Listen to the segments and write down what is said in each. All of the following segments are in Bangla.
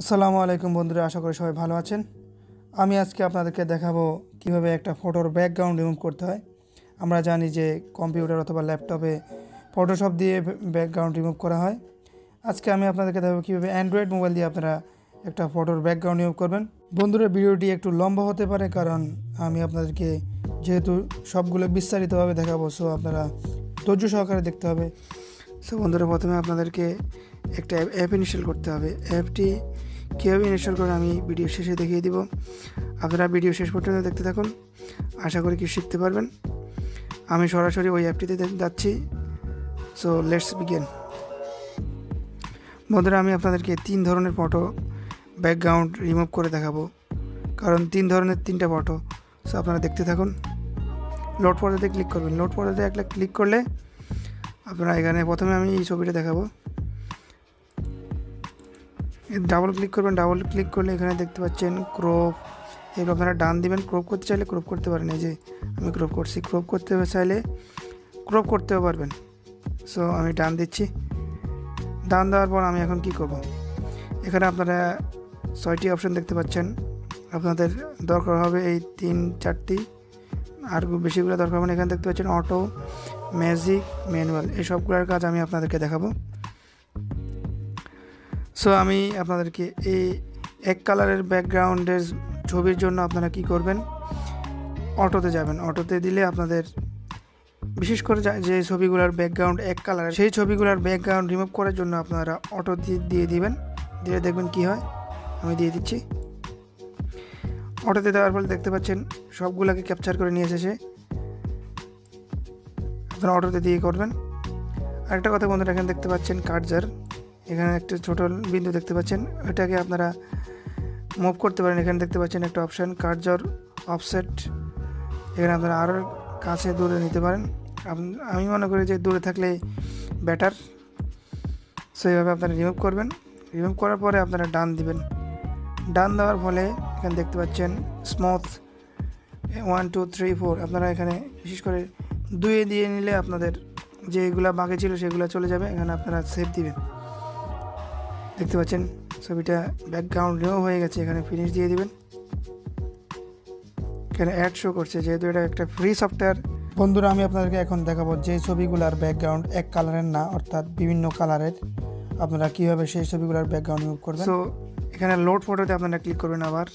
আসসালামু আলাইকুম বন্ধুরা, আশা করি সবাই ভালো আছেন। আমি আজকে আপনাদেরকে দেখাবো কীভাবে একটা ফটোর ব্যাকগ্রাউন্ড রিমুভ করতে হয়। আমরা জানি যে কম্পিউটার অথবা ল্যাপটপে ফটোশপ দিয়ে ব্যাকগ্রাউন্ড রিমুভ করা হয়। আজকে আমি আপনাদেরকে দেখাবো কীভাবে অ্যান্ড্রয়েড মোবাইল দিয়ে আপনারা একটা ফটোর ব্যাকগ্রাউন্ড রিমুভ করবেন। বন্ধুরা, ভিডিওটি একটু লম্বা হতে পারে কারণ আমি আপনাদেরকে যেহেতু সবগুলো বিস্তারিতভাবে দেখাবো সো আপনারা ধৈর্য সহকারে দেখতে হবে। সো বন্ধুরা, প্রথমে আপনাদেরকে একটা অ্যাপ ইনস্টল করতে হবে। অ্যাপটি কীভাবে ইনস্টল করে আমি ভিডিও শেষে দেখিয়ে দিব। আপনারা ভিডিও শেষ পর্যন্ত দেখতে থাকুন। আশা করি কি শিখতে পারবেন। আমি সরাসরি ওই অ্যাপটিতে যাচ্ছি। সো লেটস বিগেন বন্ধুরা, আমি আপনাদেরকে তিন ধরনের ফটো ব্যাকগ্রাউন্ড রিমুভ করে দেখাবো। কারণ তিন ধরনের তিনটা ফটো। সো আপনারা দেখতে থাকুন। লোড পর্দাতে ক্লিক করবেন। লোড পর্দাতে একটা ক্লিক করলে আপনারা এখানে প্রথমে আমি এই ছবিটা দেখাবো। ডাবল ক্লিক করবেন ডাবল ক্লিক করলে এখানে দেখতে পাচ্ছেন ক্রপ এরপর আপনারা ডান দিবেন ক্রপ করতে চাইলে ক্রপ করতে পারেন। এই যে আমি ক্রপ করছি ক্রপ করতে চাইলে ক্রপ করতেও পারবেন। সো আমি ডান দিচ্ছি। ডান দেওয়ার পর আমি এখন কি করব? এখানে আপনারা ছয়টি অপশন দেখতে পাচ্ছেন। আপনাদের দরকার হবে এই তিন, চারটি। আর বেশিগুলো দরকার হবে এখানে দেখতে পাচ্ছেন অটো ম্যাজিক ম্যানুয়াল এই সবগুলোর কাজ আমি আপনাদেরকে দেখাবো। সো আমি আপনাদেরকে এই এক কালারের ব্যাকগ্রাউন্ডের ছবির জন্য আপনারা কি করবেন? অটোতে যাবেন। অটোতে দিলে আপনাদের বিশেষ করে যে ছবিগুলোর ব্যাকগ্রাউন্ড এক কালারের, সেই ছবিগুলোর ব্যাকগ্রাউন্ড রিমুভ করার জন্য আপনারা অটো দিয়ে দিবেন। দিয়ে দেখবেন কি হয়। আমি দিয়ে দিচ্ছি। অটোতে দেওয়ার ফলে দেখতে পাচ্ছেন সবগুলোকে ক্যাপচার করে নিয়ে এসেছে। আপনারা অটোতে দিয়ে করবেন। আরেকটা কথা বন্ধুরা, এখানে দেখতে পাচ্ছেন কার্জার। এখানে একটা ছোট বিন্দু দেখতে পাচ্ছেন। এটাকে আপনারা মুভ করতে পারেন। এখানে দেখতে পাচ্ছেন একটা অপশান কার্জার অফসেট এখানে আপনারা আরও কাছে দূরে নিতে পারেন। আমি মনে করি যে দূরে থাকলে বেটার সেইভাবে আপনারা রিমুভ করবেন। রিমুভ করার পরে আপনারা ডান দিবেন। ডান দেওয়ার ফলে এখানে দেখতে পাচ্ছেন smooth one two three four আপনারা এখানে বিশেষ করে দুয়ে দিয়ে নিলে আপনাদের যেগুলো বাকি ছিল সেগুলো চলে যাবে। এখানে আপনারা সেভ দিবেন। দেখতে পাচ্ছেন, ছবিটা ব্যাকগ্রাউন্ড রিমুভ হয়ে গেছে, এখানে ফিনিশ দিয়ে দিবেন। এখানে অ্যাড শো করছে, যেহেতু এটা একটা ফ্রি সফটওয়্যার বন্ধুরা, আমি আপনাদেরকে এখন দেখাবো যে ছবিগুলোর ব্যাকগ্রাউন্ড এক কালারের না, অর্থাৎ বিভিন্ন কালারের আপনারা কীভাবে সেই ছবিগুলোর ব্যাকগ্রাউন্ড রিমুভ করবেন? সো এখানে লোড ফটোতে আপনারা ক্লিক করবেন আবার।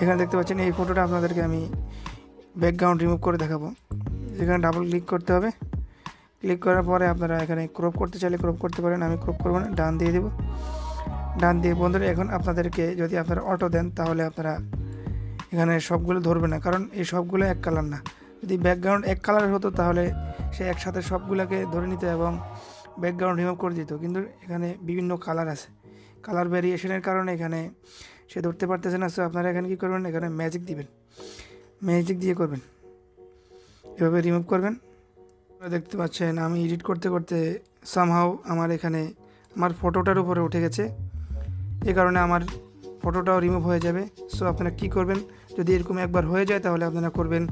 এখানে দেখতে পাচ্ছেন, এই ফটোটা আপনাদেরকে আমি ব্যাকগ্রাউন্ড রিমুভ করে দেখাবো। এখানে ডাবল ক্লিক করতে হবে। ক্লিক করার পরে আপনারা এখানে ক্রপ করতে চাইলে ক্রপ করতে পারেন, আমি ক্রপ করব না, ডান দিয়ে দেবো। ডান দিয়ে বন্ধুরা, এখন আপনাদেরকে যদি আপনারা অটো দেন, তাহলে আপনারা এখানে সবগুলো ধরবে না, কারণ এই সবগুলো এক কালার না। যদি ব্যাকগ্রাউন্ড এক কালারের হতো, তাহলে সে একসাথে সবগুলোকে ধরে নিত এবং ব্যাকগ্রাউন্ড রিমুভ করে দিত। কিন্তু এখানে বিভিন্ন কালার আছে। কালার ভ্যারিয়েশনের কারণে এখানে সে ধরতে পারতেছে না সো আপনারা এখানে কী করবেন, এখানে ম্যাজিক দিবেন। ম্যাজিক দিয়ে করবেন। এভাবে রিমুভ করবেন। দেখতে পাচ্ছেন, আমি এডিট করতে করতে সামহাও আমার এখানে আমার ফটোটার উপরে উঠে গেছে। এ কারণে আমার ফটোটাও রিমুভ হয়ে যাবে। সো আপনারা কী করবেন? যদি এরকম একবার হয়ে যায়, তাহলে আপনারা করবেন।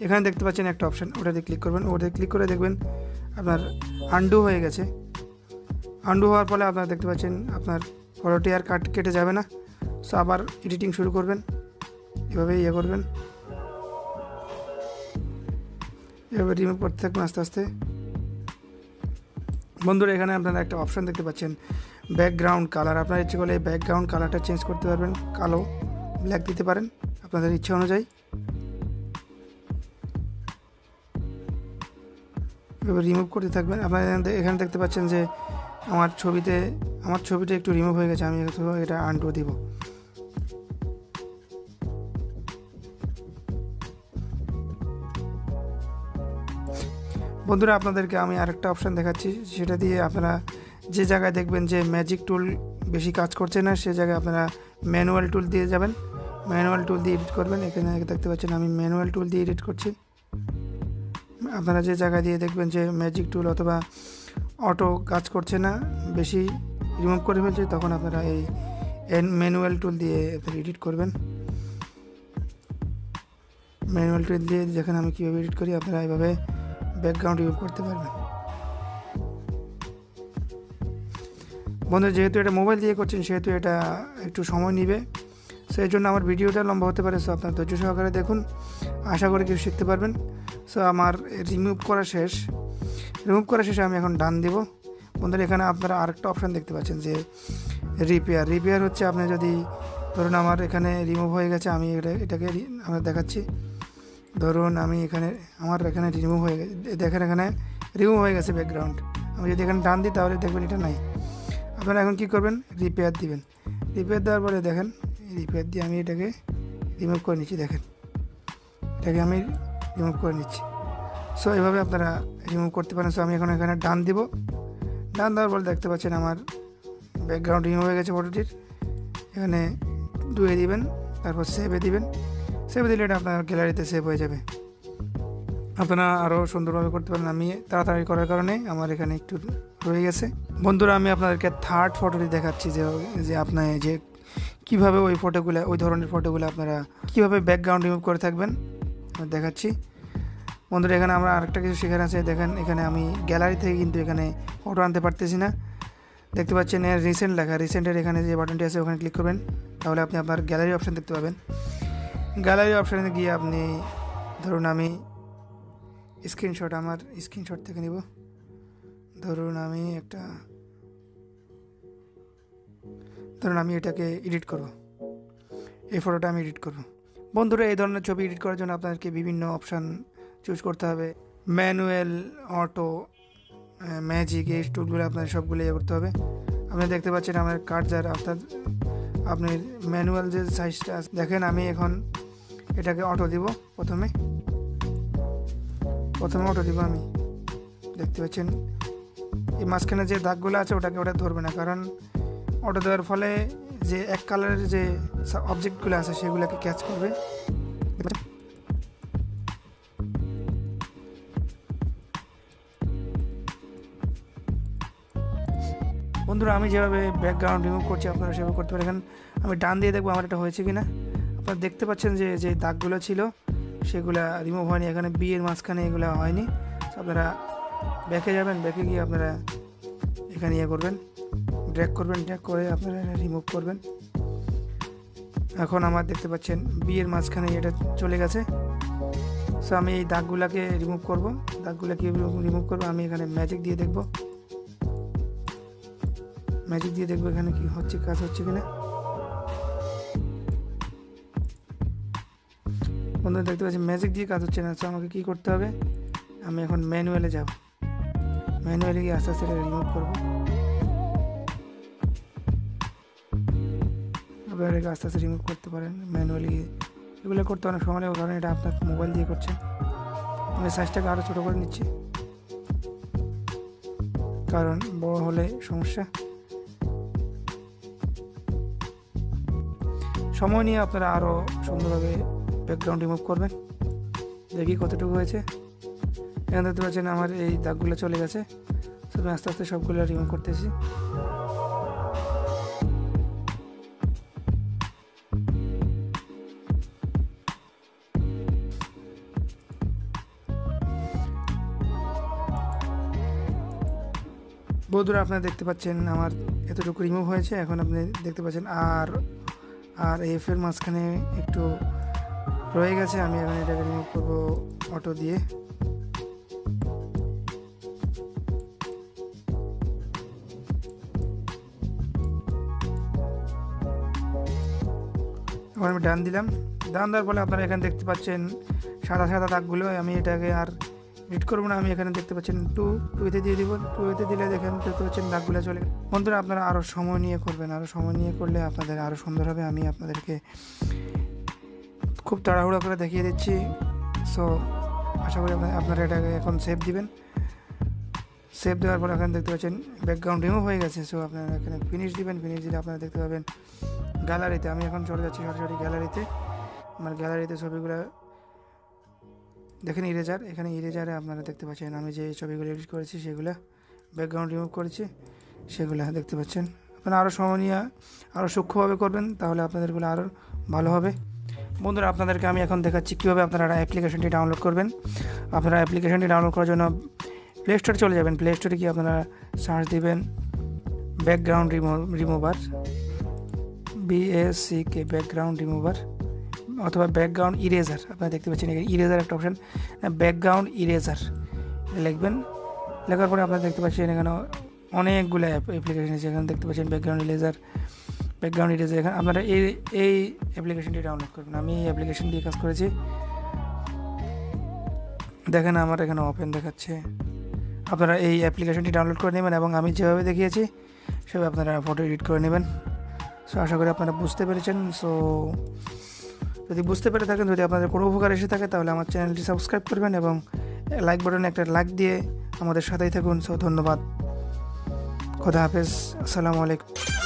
এখানে দেখতে পাচ্ছেন একটা অপশান ওটাতে ক্লিক করবেন। ওটাতে ক্লিক করে দেখবেন আপনার আন্ডু হয়ে গেছে। আন্ডু হওয়ার ফলে আপনারা দেখতে পাচ্ছেন, আপনার ফটোটি আর কাট কেটে যাবে না। সো আবার এডিটিং শুরু করবেন। এভাবেই ইয়ে করবেন। এভাবে রিমুভ করতে থাকবেন আস্তে আস্তে। বন্ধুরা, এখানে আপনারা একটা অপশান দেখতে পাচ্ছেন ব্যাকগ্রাউন্ড কালার আপনার ইচ্ছে করলে ব্যাকগ্রাউন্ড কালারটা চেঞ্জ করতে পারবেন, কালো ব্ল্যাক দিতে পারেন, আপনাদের ইচ্ছা অনুযায়ী। এভাবে রিমুভ করতে থাকবেন। আপনারা এখানে দেখতে পাচ্ছেন যে আমার ছবিতে, আমার ছবিটা একটু রিমুভ হয়ে গেছে, আমি এটা আনটু দিব। বন্ধুরা, আপনাদেরকে আমি আরেকটা অপশান দেখাচ্ছি। সেটা দিয়ে আপনারা যে জায়গায় দেখবেন যে ম্যাজিক টুল বেশি কাজ করছে না, সে জায়গায় আপনারা ম্যানুয়াল টুল দিয়ে যাবেন। ম্যানুয়াল টুল দিয়ে এডিট করবেন। এখানে দেখতে পাচ্ছেন, আমি ম্যানুয়াল টুল দিয়ে এডিট করছি। আপনারা যে জায়গা দিয়ে দেখবেন যে ম্যাজিক টুল অথবা অটো কাজ করছে না, বেশি রিমুভ করে ফেলছে, তখন আপনারা এই ম্যানুয়াল টুল দিয়ে এডিট করবেন। ম্যানুয়াল টুল দিয়ে যেখানে আমি কীভাবে এডিট করি, আপনারা এইভাবে ব্যাকগ্রাউন্ড রিমুভ করতে পারবেন। বন্ধু যেহেতু এটা মোবাইল দিয়ে করছেন, সেহেতু এটা একটু সময় নেবে। সো এই জন্য আমার ভিডিওটা লম্বা হতে পারে সো আপনার ধৈর্য সহকারে দেখুন। আশা করি কিছু শিখতে পারবেন। সো আমার রিমুভ করা শেষ। রিমুভ করা শেষে আমি এখন ডান দিব। বন্ধুরা, এখানে আপনারা আরেকটা অপশান দেখতে পাচ্ছেন, যে রিপেয়ার রিপেয়ার হচ্ছে আপনি যদি, ধরুন আমার এখানে রিমুভ হয়ে গেছে, আমি এটা, এটাকে আমরা দেখাচ্ছি। ধরুন আমি এখানে, আমার এখানে রিমুভ হয়ে গেছে। দেখেন এখানে রিমুভ হয়ে গেছে ব্যাকগ্রাউন্ড আমি যদি এখানে ডান দিই তাহলে দেখবেন এটা নাই। আপনারা এখন কী করবেন? রিপেয়ার দিবেন। রিপেয়ার দেওয়ার পরে দেখেন রিপেয়ার দিয়ে আমি এটাকে রিমুভ করে নিচ্ছি, দেখেন। এটাকে আমি রিমুভ করে নিচ্ছি। সো এভাবে আপনারা রিমুভ করতে পারেন। সো আমি এখন এখানে ডান দিব। ডান দেওয়ার পরে দেখতে পাচ্ছেন আমার ব্যাকগ্রাউন্ড রিমুভ হয়ে গেছে ফটোটির এখানে ডুয়ে দিবেন, তারপর সেভে দিবেন। সেভে দিলে এটা আপনার গ্যালারিতে সেভ হয়ে যাবে। আপনারা আরও সুন্দরভাবে করতে পারেন। আমি তাড়াতাড়ি করার কারণে আমার এখানে একটু রয়ে গেছে। বন্ধুরা, আমি আপনাদেরকে থার্ড ফটোটি দেখাচ্ছি যে যে আপনার যে কীভাবে ওই ফটোগুলো ওই ধরনের ফটোগুলো আপনারা কীভাবে ব্যাকগ্রাউন্ড রিমুভ করে থাকবেন দেখাচ্ছি। বন্ধুরা, এখানে আমরা আরেকটা কিছু শেখার আছে। দেখেন, এখানে আমি গ্যালারি থেকে কিন্তু এখানে ফটো আনতে পারতেছি না। দেখতে পাচ্ছেন রিসেন্ট লেখা রিসেন্টের এখানে যে বাটনটি আছে, ওখানে ক্লিক করবেন। তাহলে আপনি আপনার গ্যালারি অপশান দেখতে পাবেন। গ্যালারি অপশানে গিয়ে আপনি ধরুন আমি স্ক্রিনশট, আমার স্ক্রিনশট থেকে নিব। ধরুন আমি একটা, ধরুন আমি এটাকে এডিট করব। এই ফটোটা আমি এডিট করব। বন্ধুরা, এই ধরনের ছবি এডিট করার জন্য আপনাদেরকে বিভিন্ন অপশান চুজ করতে হবে। ম্যানুয়াল, অটো ম্যাজিক, এই টুলগুলো আপনার সবগুলো ইয়ে করতে হবে। আপনি দেখতে পাচ্ছেন আমার কার্জার অর্থাৎ আপনি ম্যানুয়াল যে সাইজটা দেখেন আমি এখন এটাকে অটো দিব প্রথমে। প্রথমে অটো দিব আমি। দেখতে পাচ্ছেন? এই মাঝখানে যে দাগগুলো আছে, ওটাকে ওটা ধরবে না। কারণ অটো দেওয়ার ফলে যে এক কালারের যে অবজেক্টগুলো আছে, সেগুলোকে ক্যাচ করবে। বন্ধুরা, আমি যেভাবে ব্যাকগ্রাউন্ড রিমুভ করছি, আপনারা সেভাবে করতে পারেন। আমি ডান দিয়ে দেখব আমার এটা হয়েছে কি না আপনারা দেখতে পাচ্ছেন যে যে দাগগুলো ছিল, সেগুলো রিমুভ হয়নি। এখানে বিয়ের মাঝখানে এগুলো হয়নি। আপনারা ব্যাকে যাবেন ব্যাকে গিয়ে আপনারা এখানে ইয়ে করবেন ড্র্যাক করবেন ড্র্যাক করে আপনারা রিমুভ করবেন। এখন আমার দেখতে পাচ্ছেন বিয়ের মাঝখানে এটা চলে গেছে। সো আমি এই দাগগুলোকে রিমুভ করব। দাগগুলোকে রিমুভ করব, আমি এখানে ম্যাজিক দিয়ে দেখব। ম্যাজিক দিয়ে দেখব এখানে কি হচ্ছে, কাজ হচ্ছে কিনা। বন্ধুরা দেখতে পাচ্ছি ম্যাজিক দিয়ে কাজ হচ্ছে না। তো আমাকে কী করতে হবে? আমি এখন ম্যানুয়ালে যাব। ম্যানুয়ালে গিয়ে আস্তে আস্তে রিমুভ করব। আপনারা আস্তে আস্তে রিমুভ করতে পারেন ম্যানুয়ালি এগুলো করতে অনেক সময় লাগে, কারণ এটা আপনার মোবাইল দিয়ে করছে আমি সাইজটাকে আরও ছোটো করে নিচ্ছি। কারণ বড় হলে সমস্যা। সময় নিয়ে আপনারা আরও সুন্দরভাবে ব্যাকগ্রাউন্ড রিমুভ করবেন। দেখি কতটুকু হয়েছে। এখানে দেখতে পাচ্ছেন আমার এই দাগগুলো চলে গেছে। আমি আস্তে আস্তে সবগুলো রিমুভ করতেছি। বন্ধুরা, আপনারা দেখতে পাচ্ছেন আমার এতটুকু রিমুভ হয়েছে। এখন আপনি দেখতে পাচ্ছেন আর আর এফ মাঝখানে একটু রয়ে গেছে, আমি এখন এটাকে রিমুভ করব অটো দিয়ে। এখন আমি ডান দিলাম। ডান দেওয়ার ফলে আপনারা এখানে দেখতে পাচ্ছেন সাদা সাদা দাগগুলো, আমি এটাকে আর এডিট করব না, আমি এখানে দেখতে পাচ্ছেন টু টুতে দিয়ে দিব। টুতে দিলে দেখেন, দেখতে পাচ্ছেন দাগগুলো চলে বন্ধুরা, আপনারা আরও সময় নিয়ে করবেন আরও সময় নিয়ে করলে আপনাদের আরও সুন্দর হবে। আমি আপনাদেরকে খুব তাড়াহুড়ো করে দেখিয়ে দিচ্ছি। সো আশা করি আপনারা এটাকে এখন সেভ দিবেন। সেভ দেওয়ার পর এখানে দেখতে পাচ্ছেন ব্যাকগ্রাউন্ড রিমুভ হয়ে গেছে। সো আপনারা এখানে ফিনিশ দিবেন। ফিনিশ দিলে আপনারা দেখতে পাবেন গ্যালারিতে আমি এখন চলে যাচ্ছি সরাসরি গ্যালারিতে আমার গ্যালারিতে ছবিগুলো দেখেন ইরেজার এখানে ইরেজারে আপনারা দেখতে পাচ্ছেন, আমি যে ছবিগুলো এডিট করেছি সেগুলো ব্যাকগ্রাউন্ড রিমুভ করেছি। সেগুলো দেখতে পাচ্ছেন। আপনারা আরও সময় নিয়ে আরও সূক্ষ্মভাবে করবেন, তাহলে আপনাদেরগুলো আরও ভালো হবে। বন্ধুরা, আপনাদেরকে আমি এখন দেখাচ্ছি কীভাবে আপনারা অ্যাপ্লিকেশনটি ডাউনলোড করবেন। আপনারা অ্যাপ্লিকেশনটি ডাউনলোড করার জন্য প্লে স্টোরে চলে যাবেন। প্লে স্টোরে গিয়ে আপনারা সার্চ দিবেন ব্যাকগ্রাউন্ড রিমো রিমুভার বিএসসিকে ব্যাকগ্রাউন্ড রিমুভার অথবা ব্যাকগ্রাউন্ড ইরেজার আপনারা দেখতে পাচ্ছেন এখানে ইরেজার একটা অপশান ব্যাকগ্রাউন্ড ইরেজার লিখবেন। লেখার পরে আপনারা দেখতে পাচ্ছেন এখানে অনেকগুলো অ্যাপ অ্যাপ্লিকেশন আছে। এখানে দেখতে পাচ্ছেন ব্যাকগ্রাউন্ড ইরেজার ব্যাকগ্রাউন্ড ইরেজার এখানে আপনারা এই এই অ্যাপ্লিকেশনটি ডাউনলোড করবেন। আমি এই অ্যাপ্লিকেশন দিয়ে কাজ করেছি। দেখেন আমার এখানে ওপেন দেখাচ্ছে। আপনারা এই অ্যাপ্লিকেশনটি ডাউনলোড করে নেবেন এবং আমি যেভাবে দেখিয়েছি, সেভাবে আপনারা ফটো এডিট করে নেবেন। সো আশা করি আপনারা বুঝতে পেরেছেন। সো যদি বুঝতে পেরে থাকেন, যদি আপনাদের কোনো উপকার এসে থাকে, তাহলে আমার চ্যানেলটি সাবস্ক্রাইব করবেন এবং লাইক বাটনে একটা লাইক দিয়ে আমাদের সাথেই থাকুন। সো ধন্যবাদ। খোদা হাফেজ। আসসালামু আলাইকুম।